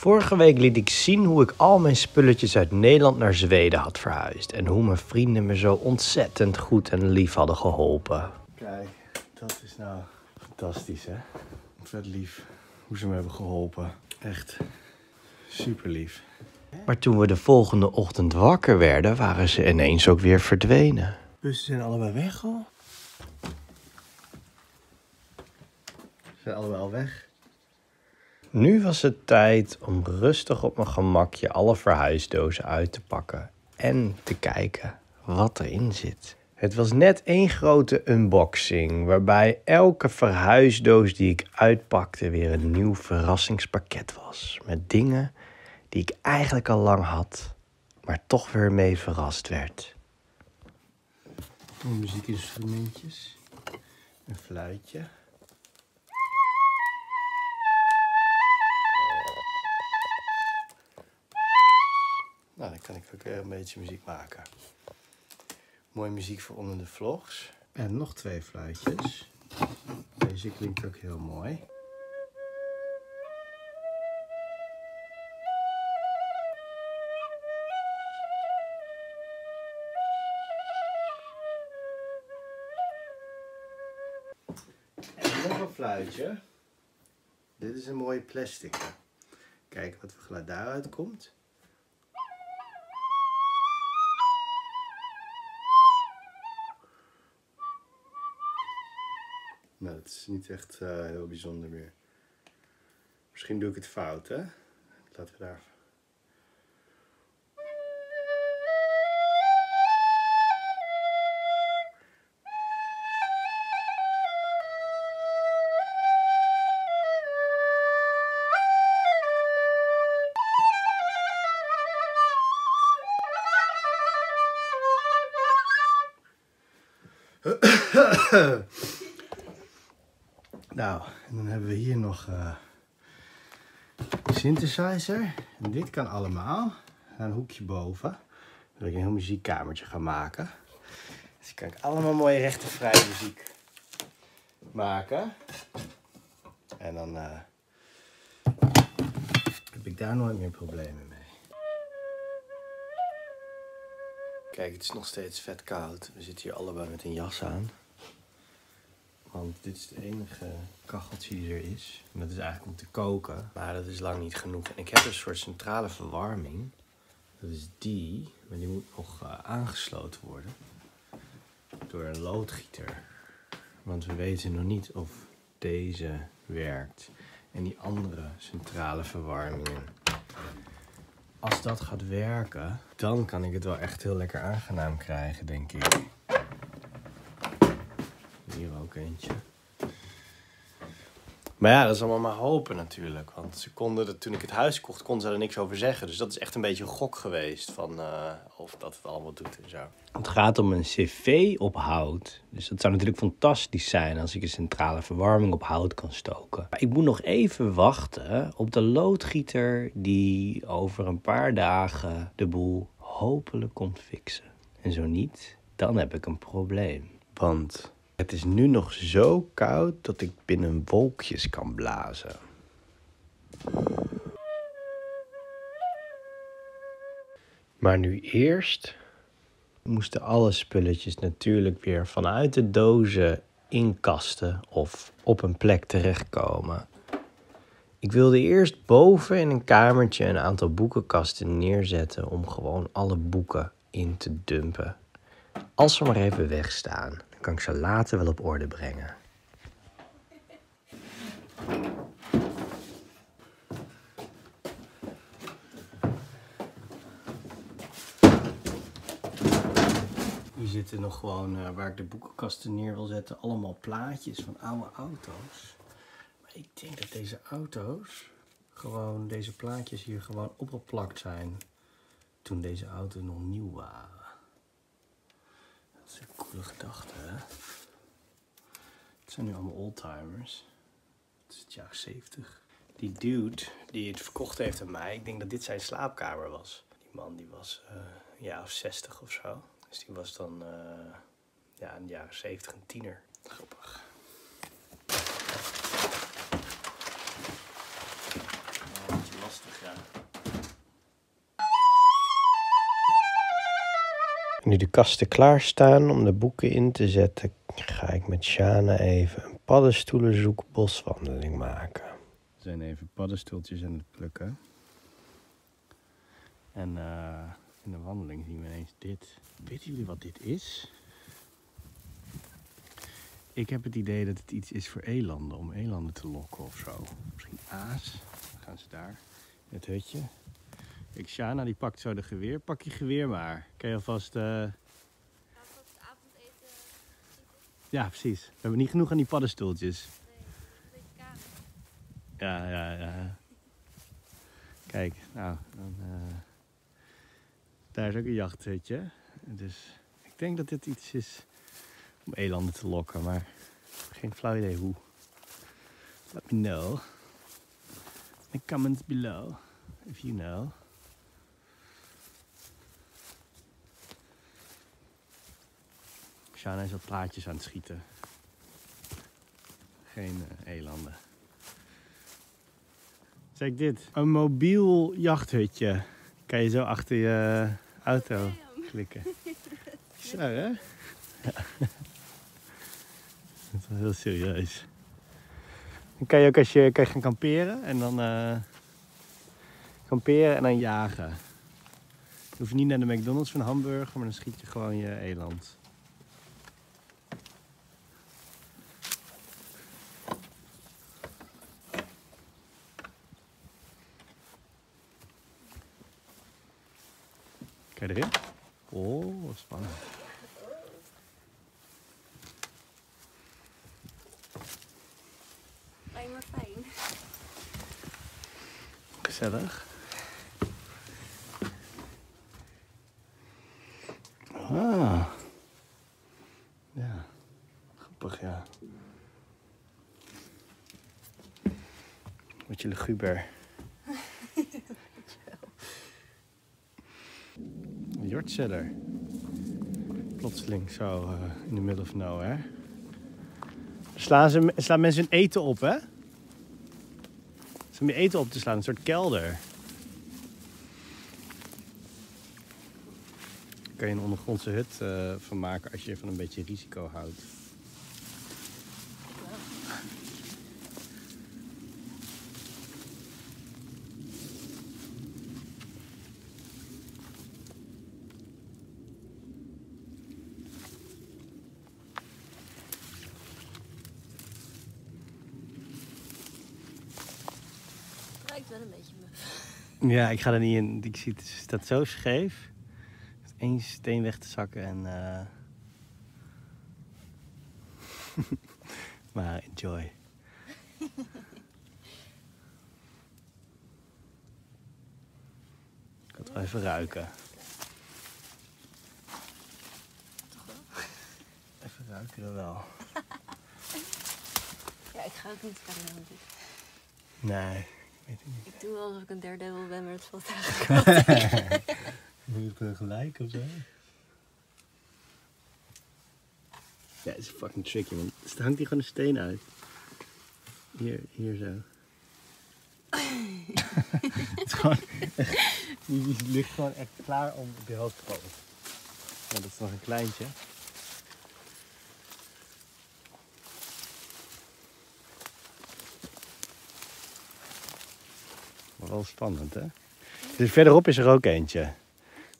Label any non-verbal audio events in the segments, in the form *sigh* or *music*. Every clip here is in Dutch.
Vorige week liet ik zien hoe ik al mijn spulletjes uit Nederland naar Zweden had verhuisd. En hoe mijn vrienden me zo ontzettend goed en lief hadden geholpen. Kijk, dat is nou fantastisch hè. Vet lief hoe ze me hebben geholpen. Echt super lief. Maar toen we de volgende ochtend wakker werden, waren ze ineens ook weer verdwenen. Bussen zijn allebei weg al. Ze zijn allebei al weg. Nu was het tijd om rustig op mijn gemakje alle verhuisdozen uit te pakken en te kijken wat erin zit. Het was net één grote unboxing, waarbij elke verhuisdoos die ik uitpakte weer een nieuw verrassingspakket was. Met dingen die ik eigenlijk al lang had, maar toch weer mee verrast werd. Muziekinstrumentjes, een fluitje. Nou, dan kan ik ook weer een beetje muziek maken. Mooie muziek voor onder de vlogs. En nog twee fluitjes. Deze klinkt ook heel mooi. En nog een fluitje. Dit is een mooie plastic. Kijk wat voor geluid daaruit komt. Nou, dat is niet echt uh, heel bijzonder meer. Misschien doe ik het fout, hè? Laten we daar. Nou, en dan hebben we hier nog uh, synthesizer. En dit kan allemaal. Een hoekje boven. Wil ik een heel muziekkamertje gaan maken. Dus kan ik allemaal mooie rechtenvrije muziek maken. En dan uh, heb ik daar nooit meer problemen mee. Kijk, het is nog steeds vet koud. We zitten hier allebei met een jas aan. Want dit is het enige kacheltje die er is. En dat is eigenlijk om te koken. Maar dat is lang niet genoeg. En ik heb een soort centrale verwarming. Dat is die. Maar die moet nog uh, aangesloten worden. Door een loodgieter. Want we weten nog niet of deze werkt. En die andere centrale verwarmingen. Als dat gaat werken, dan kan ik het wel echt heel lekker aangenaam krijgen, denk ik. Hier ook eentje. Maar ja, dat is allemaal maar hopen natuurlijk. Want ze konden er, toen ik het huis kocht, konden ze er niks over zeggen. Dus dat is echt een beetje een gok geweest van uh, of dat het allemaal doet en zo. Het gaat om een cv op hout. Dus dat zou natuurlijk fantastisch zijn als ik een centrale verwarming op hout kan stoken. Maar ik moet nog even wachten op de loodgieter die over een paar dagen de boel hopelijk komt fixen. En zo niet, dan heb ik een probleem. Want het is nu nog zo koud dat ik binnen wolkjes kan blazen. Maar nu eerst moesten alle spulletjes natuurlijk weer vanuit de dozen inkasten of op een plek terechtkomen. Ik wilde eerst boven in een kamertje een aantal boekenkasten neerzetten om gewoon alle boeken in te dumpen. Als ze maar even wegstaan kan ik ze later wel op orde brengen. Hier zitten nog gewoon, uh, waar ik de boekenkasten neer wil zetten, allemaal plaatjes van oude auto's. Maar ik denk dat deze auto's, gewoon deze plaatjes hier gewoon opgeplakt zijn toen deze auto's nog nieuw waren. Coole gedachte, hè? Het zijn nu allemaal oldtimers. Het is het jaar 70. Die dude die het verkocht heeft aan mij, ik denk dat dit zijn slaapkamer was. Die man die was uh, een jaar of 60 of zo. Dus die was dan uh, ja, in de jaren 70 een tiener. Grappig. Een beetje lastig, ja. Nu de kasten klaarstaan om de boeken in te zetten, ga ik met Shana even een paddenstoelenzoek boswandeling maken. We zijn even paddenstoeltjes aan het plukken. En eh, in de wandeling zien we ineens dit. Weten jullie wat dit is? Ik heb het idee dat het iets is voor elanden, om elanden te lokken of zo. Misschien aas. Dan gaan ze daar het hutje. Kijk, Shana die pakt zo de geweer. Pak je geweer maar. Kan je alvast... eh, we vast het avondeten eten? Ja, precies. We hebben niet genoeg aan die paddenstoeltjes. Nee, kamer. Ja, ja, ja. Kijk, nou, dan, eh, daar is ook een jachthutje. Dus ik denk dat dit iets is om elanden te lokken, maar geen flauw idee hoe. Let me know. In the comments below, if you know. Shana is wat plaatjes aan het schieten. Geen eh, elanden. Kijk dit. Een mobiel jachthutje. Kan je zo achter je auto klikken. *laughs* Zo hè? Ja. *laughs* Dat is wel heel serieus. Dan kan je ook als je kan je gaan kamperen en dan eh, kamperen en dan jagen. Je hoeft niet naar de McDonald's van hamburger, maar dan schiet je gewoon je eland. Erin. Oh, spannend. Fijn. Gezellig. Ah. Ja. Grappig, ja. Beetje luguber. Plotseling zo eh, in the middle of nowhere. Slaan, ze, slaan mensen hun eten op, hè? Ze je eten op te slaan, een soort kelder. Daar kan je een ondergrondse hut eh, van maken als je van een beetje risico houdt. Het ruikt wel een beetje. *laughs* Ja, ik ga er niet in. Ik zie het staat zo scheef. Eén steen weg te zakken en. eh, *laughs* maar enjoy. Ik ga het wel even ruiken. Toch wel? Even ruiken er wel. *laughs* Ja, ik ga ook niet verder dan. Nee, weet het niet. Ik doe wel alsof ik een daredevil ben, maar het valt eigenlijk *laughs* Moet je het gelijk of zo? Ja, het is fucking tricky, man. Er hangt hier gewoon een steen uit. Hier, hier zo. *laughs* het is gewoon echt, die ligt gewoon echt klaar om op je hoofd te komen. Ja, dat is nog een kleintje. Wel spannend, hè? Dus verderop is er ook eentje.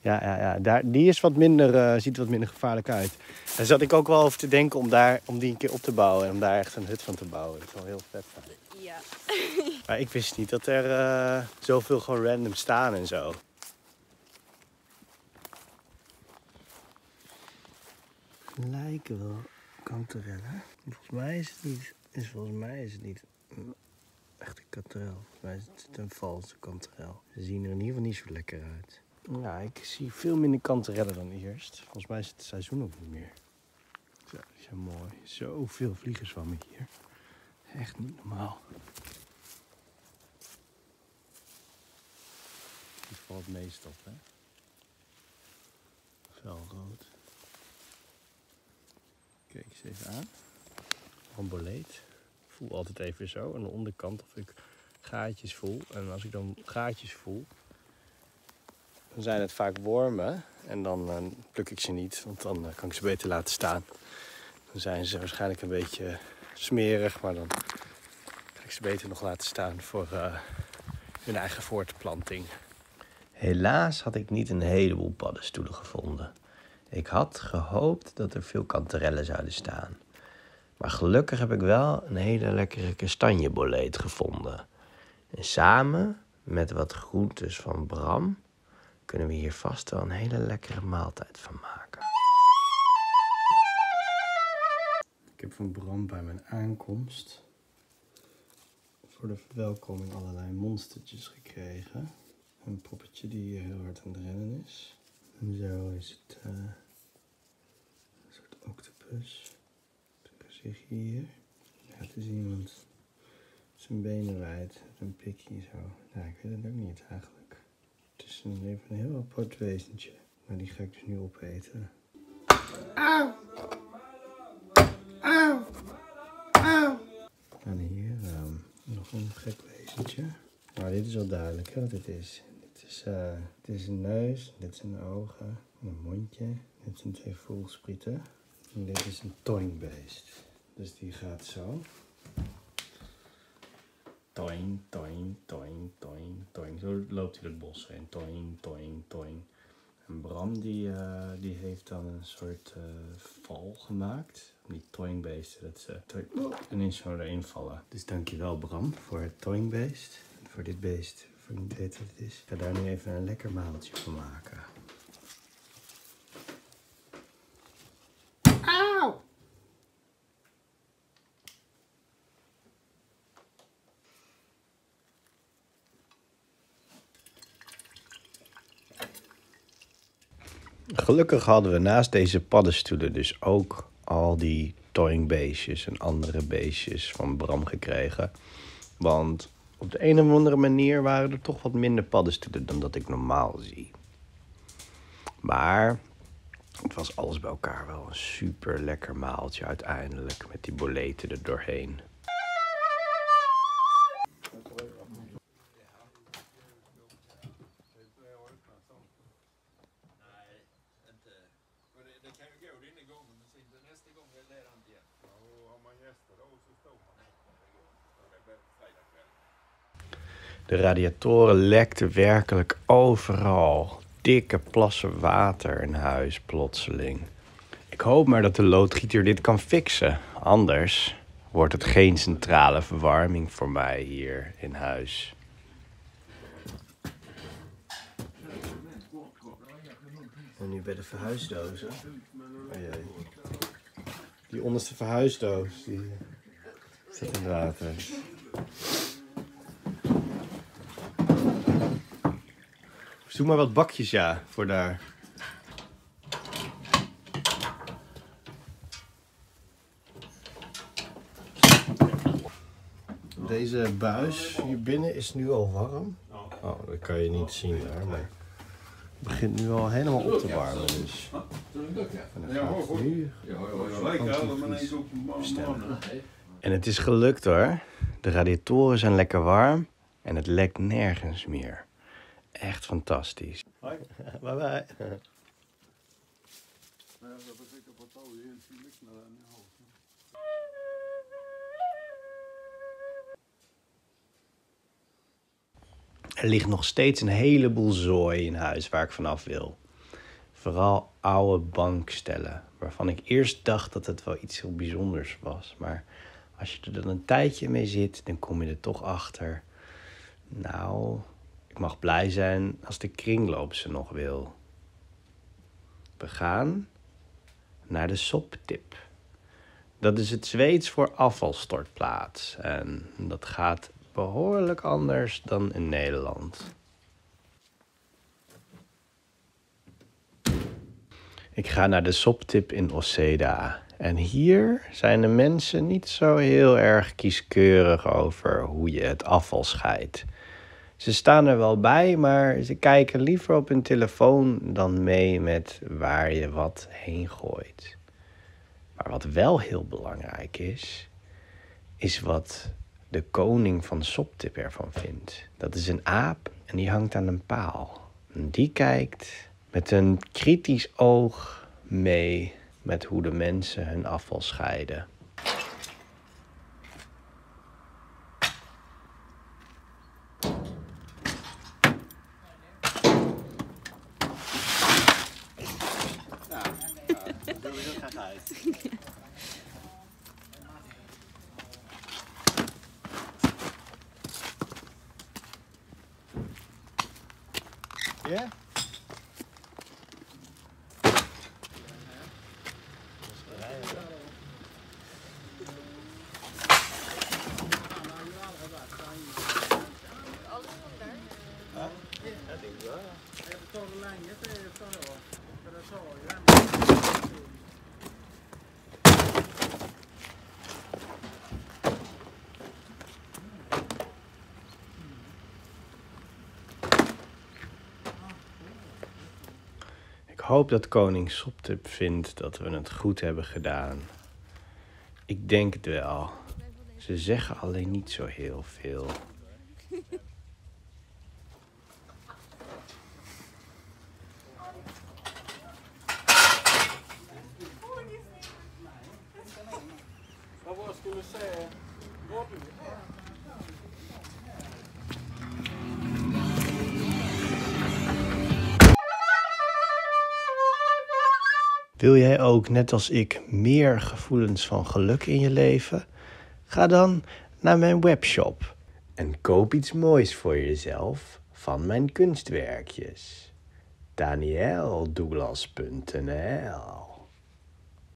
Ja, ja, ja. Daar, die is wat minder, eh, ziet er wat minder gevaarlijk uit. Daar zat ik ook wel over te denken om, daar, om die een keer op te bouwen. En om daar echt een hut van te bouwen. Dat is wel heel vet zijn. Ja. *laughs* Maar ik wist niet dat er eh, zoveel gewoon random staan en zo. Lijken wel kanterellen. Volgens mij is het niet. Is volgens mij is het niet echte kanterel. Volgens mij is het een valse kanterel. Ze zien er in ieder geval niet zo lekker uit. Ja, ik zie veel minder kanterellen dan eerst. Volgens mij is het seizoen ook niet meer. Zo, die zijn mooi. Zoveel vliegers van me hier. Echt niet normaal. Die valt meest op, hè? Velrood. Kijk eens even aan. Ramboleet. Voel altijd even zo aan de onderkant of ik gaatjes voel. En als ik dan gaatjes voel, dan zijn het vaak wormen. En dan eh, pluk ik ze niet, want dan eh, kan ik ze beter laten staan. Dan zijn ze waarschijnlijk een beetje smerig, maar dan kan ik ze beter nog laten staan voor eh, hun eigen voortplanting. Helaas had ik niet een heleboel paddenstoelen gevonden. Ik had gehoopt dat er veel kanterellen zouden staan. Maar gelukkig heb ik wel een hele lekkere kastanjeboleet gevonden. En samen met wat groentes van Bram kunnen we hier vast wel een hele lekkere maaltijd van maken. Ik heb van Bram bij mijn aankomst voor de verwelkoming allerlei monstertjes gekregen. Een poppetje die heel hard aan het rennen is. En zo is het uh, een soort octopus. Gezichtje hier. Het is iemand zijn benen wijd. Met een pikje zo. Ja, ik weet het ook niet eigenlijk. Het is een, even een heel apart wezentje. Maar die ga ik dus nu opeten. Auw! Auw! Auw! En hier um, nog een gek wezentje. Maar dit is wel duidelijk hè, wat dit is. Dit is, uh, dit is een neus, dit zijn ogen, een mondje. Dit zijn twee voelsprieten. En dit is een toingbeest. Dus die gaat zo. Toing, toing, toing, toing, toing. Zo loopt hij het bos heen. Toing, toing, toing. En Bram die, uh, die heeft dan een soort uh, val gemaakt. Die toingbeesten, dat ze toing, ineens zo erin vallen. Dus dankjewel Bram voor het toingbeest. Voor dit beest, voor niet weten wat het is. Ik ga daar nu even een lekker maaltje van maken. Gelukkig hadden we naast deze paddenstoelen dus ook al die toingbeestjes en andere beestjes van Bram gekregen. Want op de een of andere manier waren er toch wat minder paddenstoelen dan dat ik normaal zie. Maar het was alles bij elkaar wel een super lekker maaltje uiteindelijk met die boleten er doorheen. De radiatoren lekten werkelijk overal. Dikke plassen water in huis plotseling. Ik hoop maar dat de loodgieter dit kan fixen. Anders wordt het geen centrale verwarming voor mij hier in huis. En nu bij de verhuisdozen. Die onderste verhuisdoos, die zit in water. Zoek maar wat bakjes, ja, voor daar. Deze buis hier binnen is nu al warm. Oh, dat kan je niet zien daar, maar het begint nu al helemaal op te warmen. Dus. En dan gaat het nu antivries bestellen. En het is gelukt hoor. De radiatoren zijn lekker warm en het lekt nergens meer. Echt fantastisch. Hoi, *laughs* bye bye. Er ligt nog steeds een heleboel zooi in huis waar ik vanaf wil. Vooral oude bankstellen, waarvan ik eerst dacht dat het wel iets heel bijzonders was. Maar als je er dan een tijdje mee zit, dan kom je er toch achter. Nou, ik mag blij zijn als de kringloop ze nog wil. We gaan naar de soptip. Dat is het Zweeds voor afvalstortplaats. En dat gaat behoorlijk anders dan in Nederland. Ik ga naar de soptip in Oseda. En hier zijn de mensen niet zo heel erg kieskeurig over hoe je het afval scheidt. Ze staan er wel bij, maar ze kijken liever op hun telefoon dan mee met waar je wat heen gooit. Maar wat wel heel belangrijk is, is wat de koning van Soptip ervan vindt. Dat is een aap en die hangt aan een paal. En die kijkt met een kritisch oog mee met hoe de mensen hun afval scheiden. Ja? Hoop dat koning Soptip vindt dat we het goed hebben gedaan. Ik denk het wel. Ze zeggen alleen niet zo heel veel. Var jag skulle säga? Var du? Wil jij ook, net als ik, meer gevoelens van geluk in je leven? Ga dan naar mijn webshop en koop iets moois voor jezelf van mijn kunstwerkjes. DanielDouglas.nl